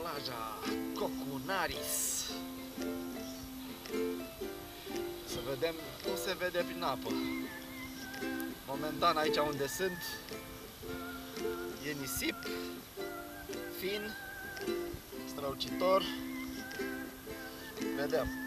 plaja Cocunaris. Să vedem cum se vede prin apă. Momentan aici unde sunt e nisip fin, strălucitor. Vedem.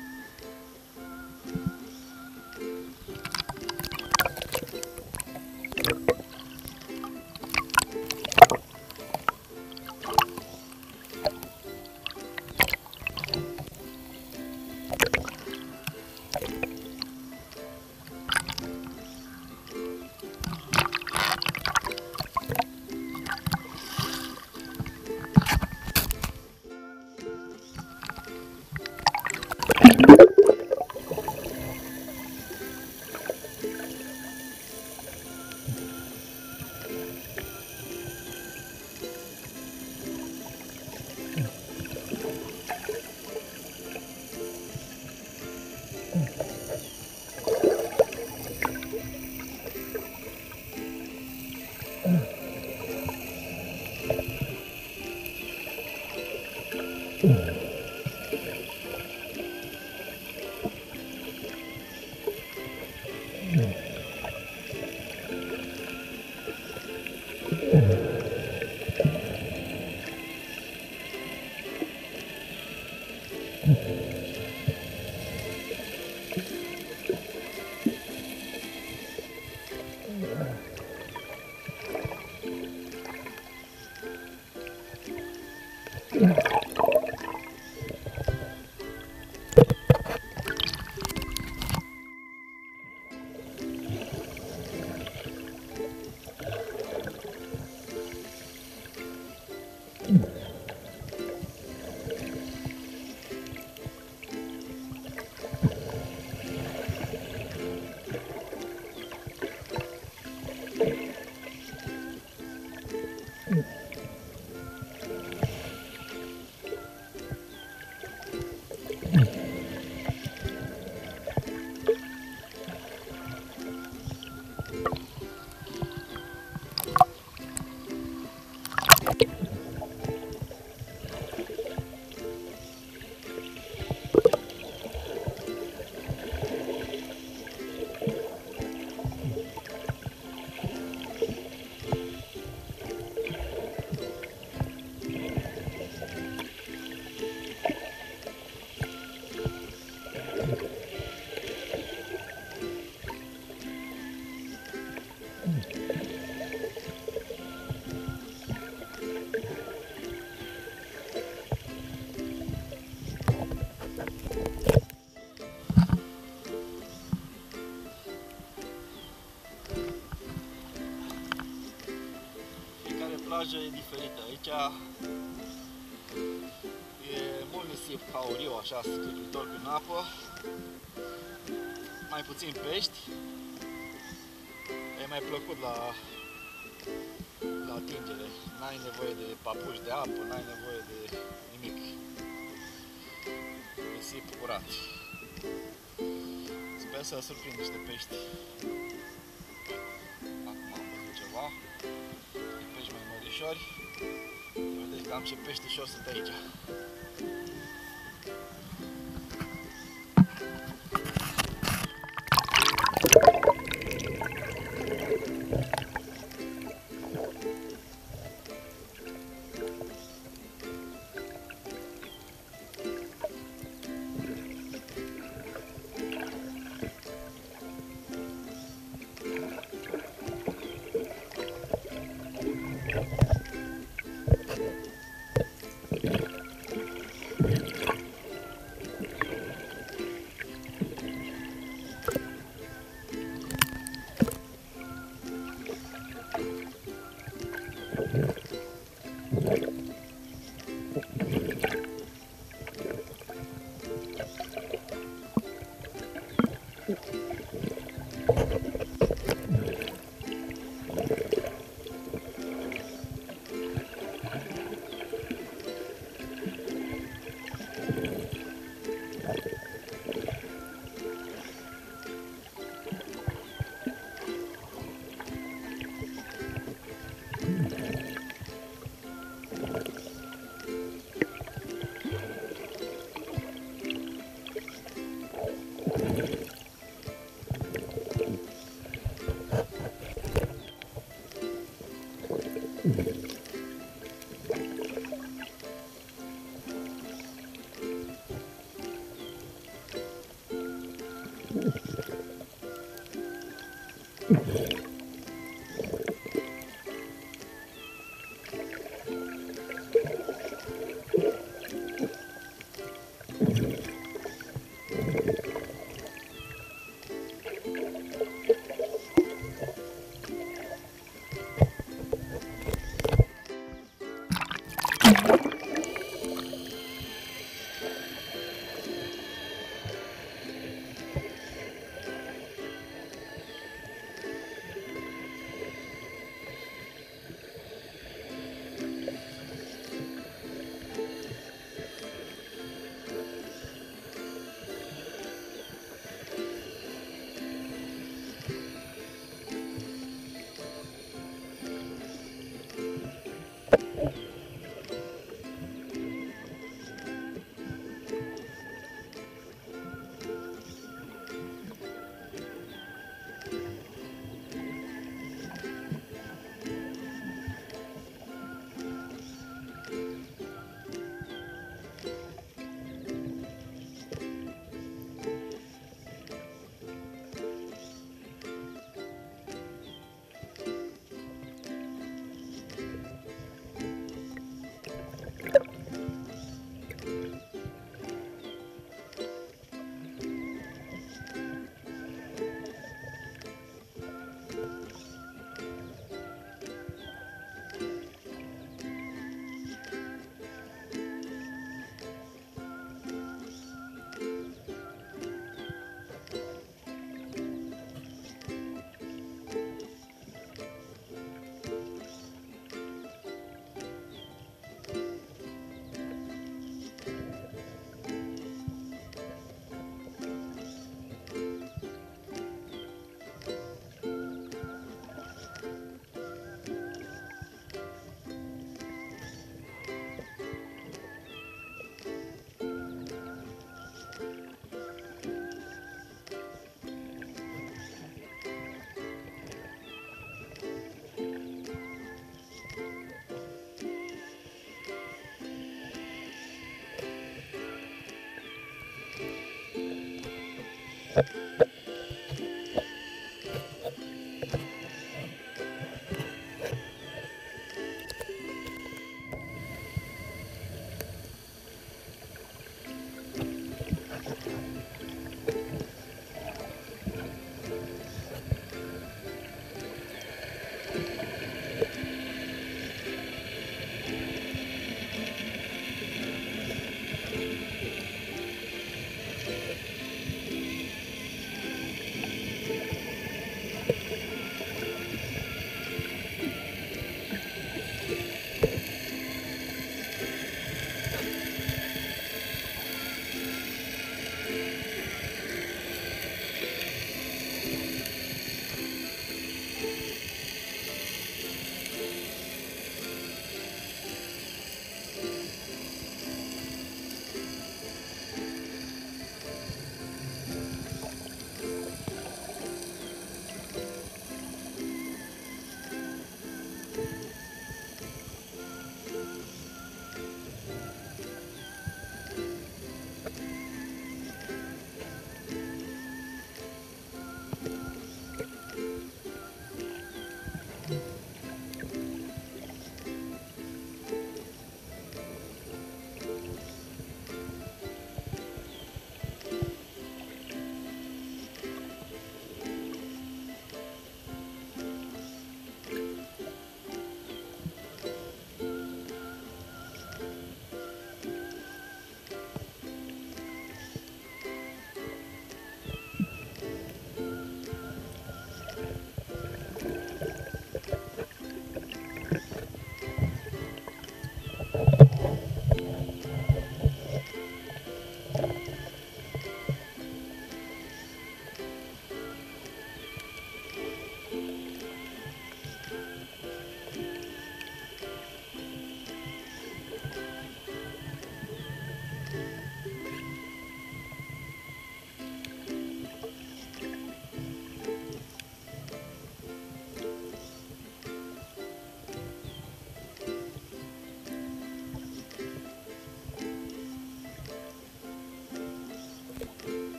Mm. Plajă e diferită. Aici e mult nisip auriu, așa, scârbitor prin apă. Mai puțin pești. E mai plăcut la, la atingere. N-ai nevoie de papuși de apă, n-ai nevoie de nimic. Nisip curat. Sper să surprind niște pești. Mai mărișori. Vedeți cam ce peștișori sunt aici.